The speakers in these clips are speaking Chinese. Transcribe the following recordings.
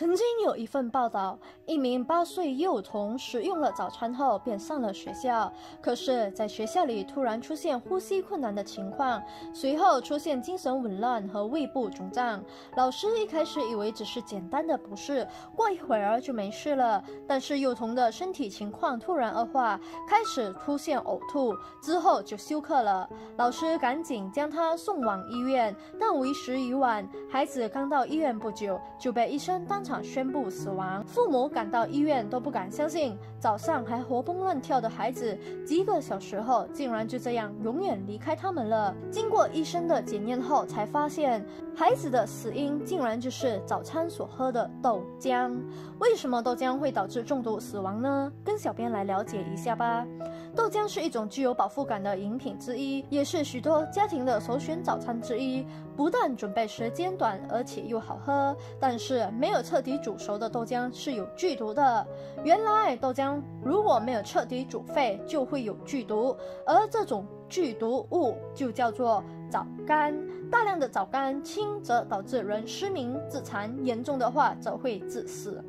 曾经有一份报道，一名八岁幼童使用了早餐后便上了学校，可是，在学校里突然出现呼吸困难的情况，随后出现精神紊乱和胃部肿胀。老师一开始以为只是简单的不适，过一会儿就没事了。但是幼童的身体情况突然恶化，开始出现呕吐，之后就休克了。老师赶紧将他送往医院，但为时已晚，孩子刚到医院不久就被医生当。场宣布死亡，父母赶到医院都不敢相信，早上还活蹦乱跳的孩子，几个小时后竟然就这样永远离开他们了。经过医生的检验后，才发现孩子的死因竟然就是早餐所喝的豆浆。为什么豆浆会导致中毒死亡呢？跟小编来了解一下吧。豆浆是一种具有饱腹感的饮品之一，也是许多家庭的首选早餐之一。不但准备时间短，而且又好喝。但是没有彻底煮熟的豆浆是有剧毒的。原来豆浆如果没有彻底煮沸，就会有剧毒，而这种剧毒物就叫做早干。大量的早干，轻则导致人失明、自残，严重的话则会致死。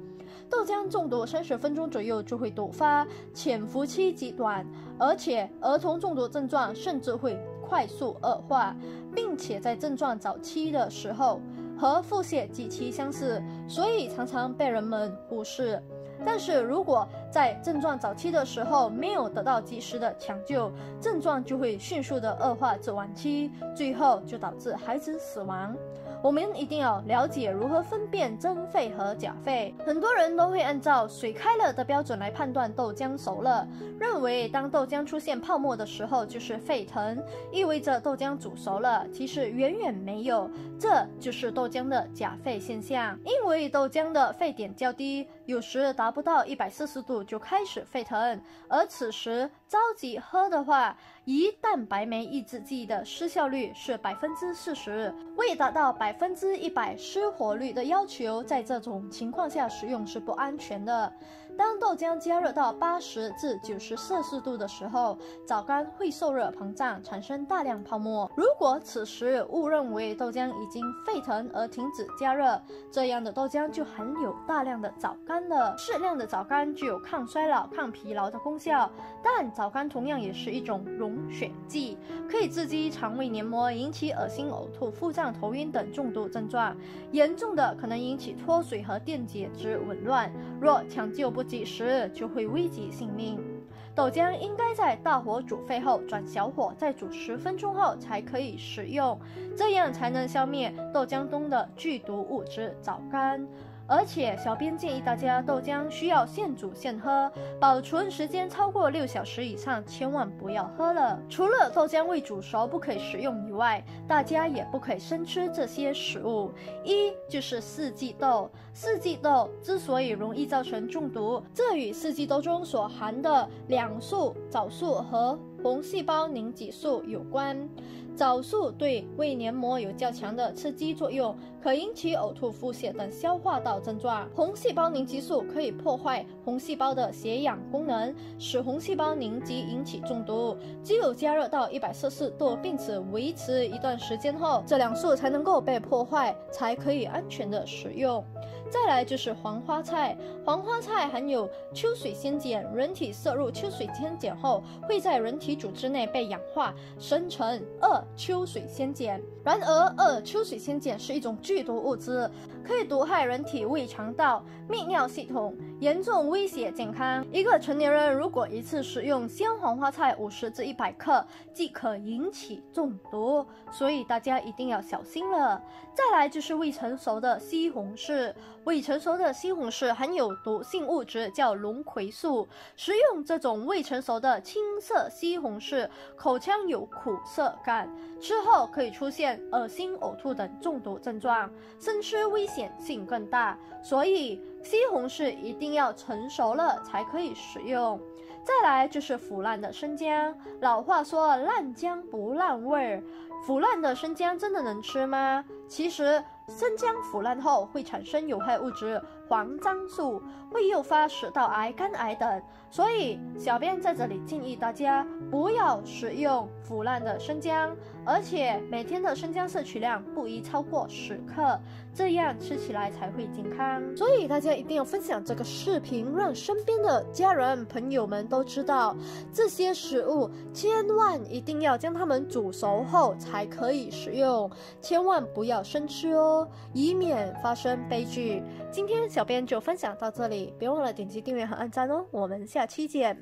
豆浆中毒三十分钟左右就会毒发，潜伏期极短，而且儿童中毒症状甚至会。快速恶化，并且在症状早期的时候和腹泻极其相似，所以常常被人们忽视。但是如果在症状早期的时候没有得到及时的抢救，症状就会迅速的恶化至晚期，最后就导致孩子死亡。我们一定要了解如何分辨真沸和假沸。很多人都会按照水开了的标准来判断豆浆熟了，认为当豆浆出现泡沫的时候就是沸腾，意味着豆浆煮熟了。其实远远没有，这就是豆浆的假沸现象。因为豆浆的沸点较低，有时达不到一百四十度就开始沸腾，而此时着急喝的话，胰蛋白酶抑制剂的失效率是百分之四十，未达到百。百分之一百失活率的要求，在这种情况下使用是不安全的。当豆浆加热到八十至九十摄氏度的时候，枣干会受热膨胀，产生大量泡沫。如果此时误认为豆浆已经沸腾而停止加热，这样的豆浆就含有大量的枣干了。适量的枣干具有抗衰老、抗疲劳的功效，但枣干同样也是一种溶血剂，可以刺激肠胃黏膜，引起恶心、呕吐、腹胀、头晕等中毒症状。严重的可能引起脱水和电解质紊乱。若抢救不及时就会危及性命。豆浆应该在大火煮沸后转小火，再煮十分钟后才可以食用，这样才能消灭豆浆中的剧毒物质枣苷。而且，小编建议大家豆浆需要现煮现喝，保存时间超过六小时以上，千万不要喝了。除了豆浆未煮熟不可以食用以外，大家也不可以生吃这些食物。一就是四季豆，四季豆之所以容易造成中毒，这与四季豆中所含的两素藻素和红细胞凝集素有关。藻素对胃黏膜有较强的刺激作用，可引起呕吐、腹泻等消化道症状。红细胞凝集素可以破坏红细胞的血氧功能，使红细胞凝集，引起中毒。只有加热到一百摄氏度，并且维持一段时间后，这两素才能够被破坏，才可以安全的食用。再来就是黄花菜，黄花菜含有秋水仙碱，人体摄入秋水仙碱后，会在人体组织内被氧化，生成二秋水仙碱。然而，二秋水仙碱是一种剧毒物质，可以毒害人体胃肠道、泌尿系统，严重威胁健康。一个成年人如果一次食用鲜黄花菜五十至一百克，即可引起中毒，所以大家一定要小心了。再来就是未成熟的西红柿，未成熟的西红柿含有毒性物质叫龙葵素，食用这种未成熟的青色西红柿，口腔有苦涩感，之后可以出现。恶心、呕吐等中毒症状，生吃危险性更大，所以西红柿一定要成熟了才可以食用。再来就是腐烂的生姜，老话说烂姜不烂味儿，腐烂的生姜真的能吃吗？其实，生姜腐烂后会产生有害物质黄樟素，会诱发食道癌、肝癌等。所以，小编在这里建议大家不要食用腐烂的生姜，而且每天的生姜摄取量不宜超过十克，这样吃起来才会健康。所以，大家一定要分享这个视频，让身边的家人朋友们都知道这些食物，千万一定要将它们煮熟后才可以食用，千万不要。生吃哦，以免发生悲剧。今天小编就分享到这里，别忘了点击订阅和按赞哦。我们下期见。